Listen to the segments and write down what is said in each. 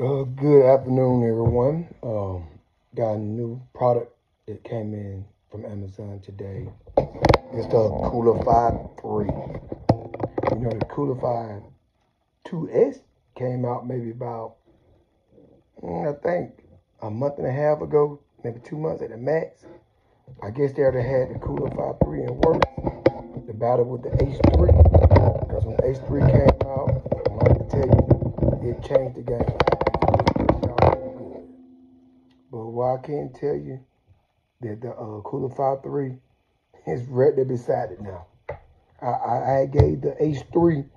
Uh, good afternoon, everyone. Um, got a new product that came in from Amazon today. It's the Coolify 3. You know, the Coolify 2S came out maybe about, mm, I think, a month and a half ago, maybe two months at the max. I guess they already had the Coolify 3 in work. The battle with the H3. Because when H3 came out, I like to tell you, it changed the game. Can't tell you that the uh, Coolify 3 is right there beside it now. I, I, I gave the H3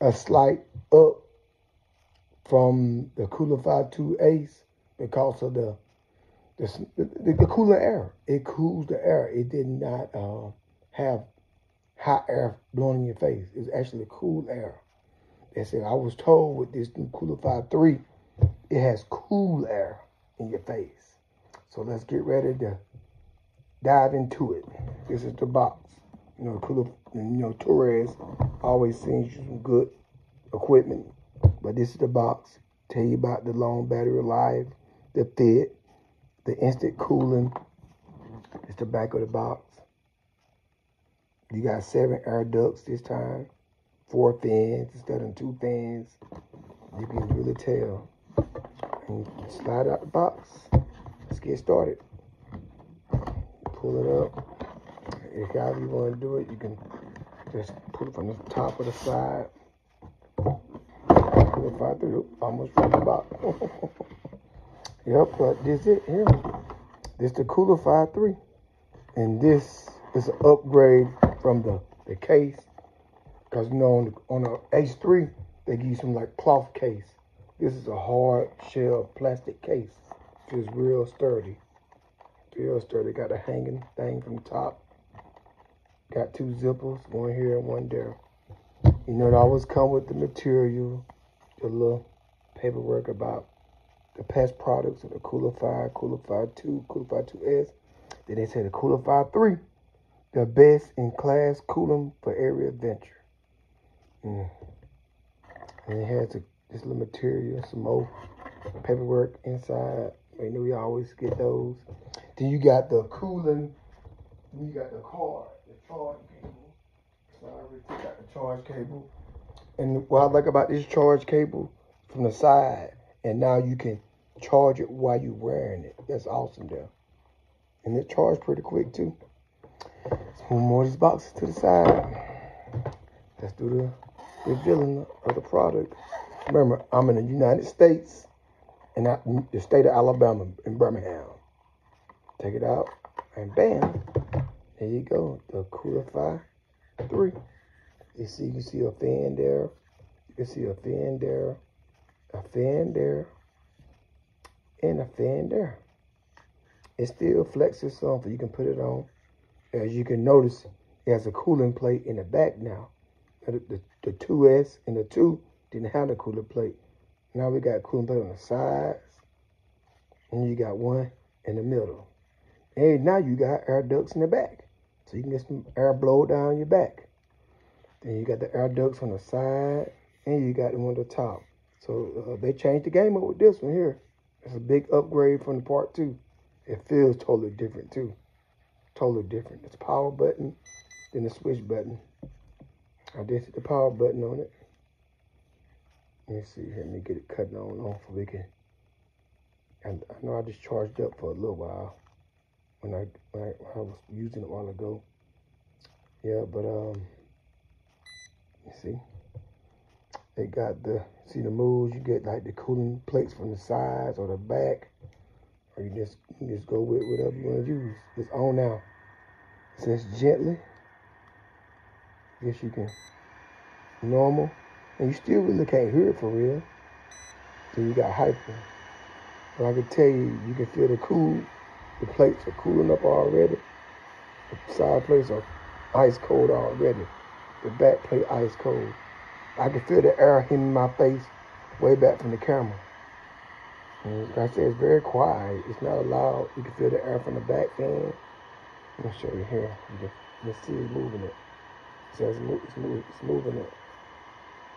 a slight up from the Coolify 2S because of the the, the, the cooler air. It cools the air. It did not uh, have hot air blowing in your face. It's actually cool air. They said I was told with this new Coolify 3, it has cool air in your face. So let's get ready to dive into it. This is the box. You know, you know, Torras always sends you some good equipment, but this is the box. Tell you about the long battery life, the fit, the instant cooling. It's the back of the box. You got seven air ducts this time, four fans instead of two fans. You can really tell and slide out the box. Get started. Pull it up. If however you want to do it, you can just pull it from the top of the side. Pull it right through. Almost from the box. yep, but this it here. This the Coolify 3. And this is an upgrade from the, the case. Because you know on the, on the H3, they give you some like cloth case. This is a hard shell plastic case. It's real sturdy. Real sturdy. Got a hanging thing from top. Got two zippers, one here and one there. You know, it always come with the material, the little paperwork about the past products of the Coolify, Cooler 5 2, Coolify 2S. Then they say the Coolify 3, the best in class cooling for every adventure. Mm. And it has a this little material, some more paperwork inside. You know we always get those. Then you got the cooling. You got the card, the charge cable. Sorry, I got the charge cable. And what I like about this charge cable from the side, and now you can charge it while you're wearing it. That's awesome there. And it charges pretty quick too. Let's move more of these boxes to the side. Let's do the revealing of the product. Remember, I'm in the United States and not the state of Alabama in Birmingham. Take it out and bam, there you go. The Cooler 3. You see, you see a fan there. You can see a fan there, a fan there, and a fan there. It still flexes some, so you can put it on. As you can notice, it has a cooling plate in the back now. The, the, the 2S and the 2 didn't have the cooler plate. Now we got plate on the sides. And you got one in the middle. And now you got air ducts in the back. So you can get some air blow down your back. Then you got the air ducts on the side. And you got the one on the top. So uh, they changed the game up with this one here. It's a big upgrade from the part two. It feels totally different too. Totally different. It's power button, then the switch button. I did hit the power button on it. Let's see. Let me get it cut on off so we can. And I know I just charged up for a little while when I when I, when I was using it a while ago. Yeah, but um, you see, they got the see the moves. You get like the cooling plates from the sides or the back, or you just you just go with whatever you want to use. It's on now. It says gently. Guess you can normal. And you still really can't hear it for real. So you got hyper. But I can tell you, you can feel the cool. The plates are cooling up already. The side plates are ice cold already. The back plate ice cold. I can feel the air hitting my face way back from the camera. Like I said, it's very quiet. It's not loud. You can feel the air from the back fan. Let me show you here. You can, see it moving it. It's, moving, it's moving it.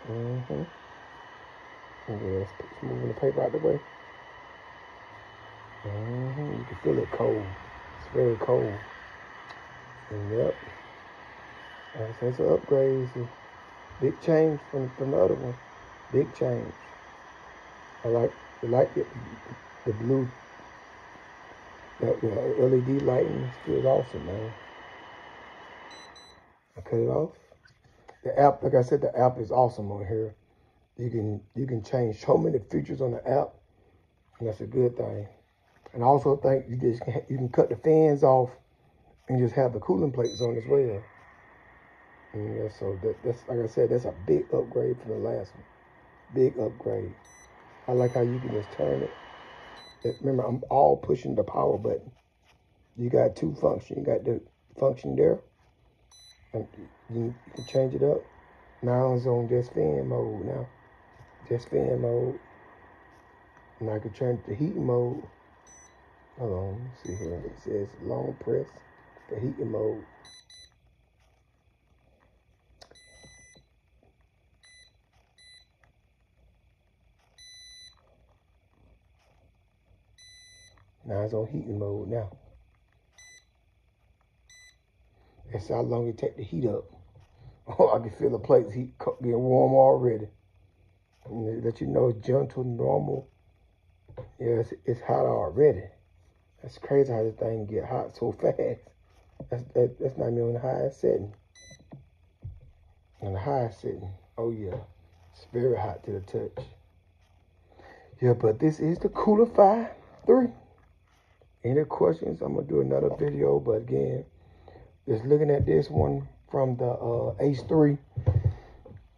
Mm-hmm. Yes, moving the paper out the way. Mm-hmm. You can feel it cold. It's very cold. And yep. That's an upgrade. It's big change from, from the other one. Big change. I like I like the, the blue the LED lighting feels awesome, man. I cut it off. The app, like I said, the app is awesome on here. You can you can change so many features on the app, and that's a good thing. And I also think you just can, you can cut the fans off and just have the cooling plates on as well. And yeah, so that, that's like I said, that's a big upgrade from the last one. Big upgrade. I like how you can just turn it. Remember, I'm all pushing the power button. You got two functions. You got the function there. You can change it up. Now it's on just fan mode now. Just fan mode. And I can it to heating mode. Hold on, see here. It says long press for heating mode. Now it's on heating mode now. That's how long it take to heat up. Oh, I can feel the plates heat getting warm already. And let you know it's gentle, normal. Yeah, it's, it's hot already. That's crazy how this thing get hot so fast. That's that, that's not even on the highest setting. On the highest setting, oh yeah, it's very hot to the touch. Yeah, but this is the Coolify 3. Any questions? I'm gonna do another video, but again, just looking at this one from the uh, Ace 3,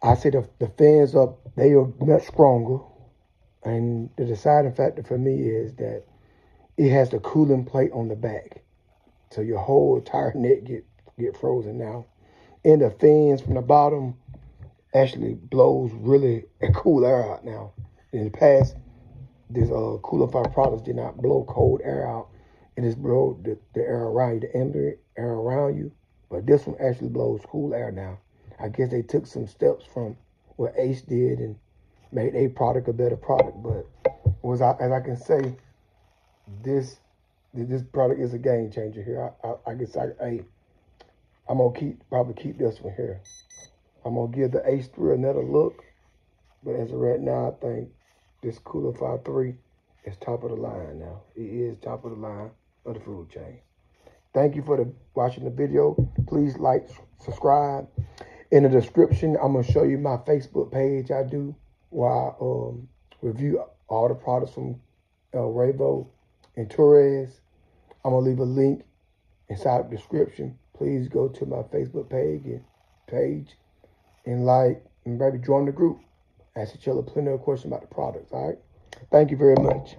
I say the, the fans up, they are much stronger. And the deciding factor for me is that it has the cooling plate on the back. So your whole entire neck get, get frozen now. And the fans from the bottom actually blows really cool air out now. In the past, this uh, products did not blow cold air out. It just blow the, the air around you, the ambient air around you. But this one actually blows cool air now. I guess they took some steps from what Ace did and made a product a better product. But was I, as I can say, this this product is a game changer here. I, I, I guess I, I I'm gonna keep probably keep this one here. I'm gonna give the Ace 3 another look. But as of right now, I think this Coolify 3 is top of the line now. It is top of the line of the food chain. Thank you for the watching the video. Please like, subscribe. In the description, I'm gonna show you my Facebook page I do where I um, review all the products from uh, Rayvo and Torras. I'm gonna leave a link inside the description. Please go to my Facebook page and page and like and maybe join the group. Ask each other plenty of questions about the products. All right. Thank you very much.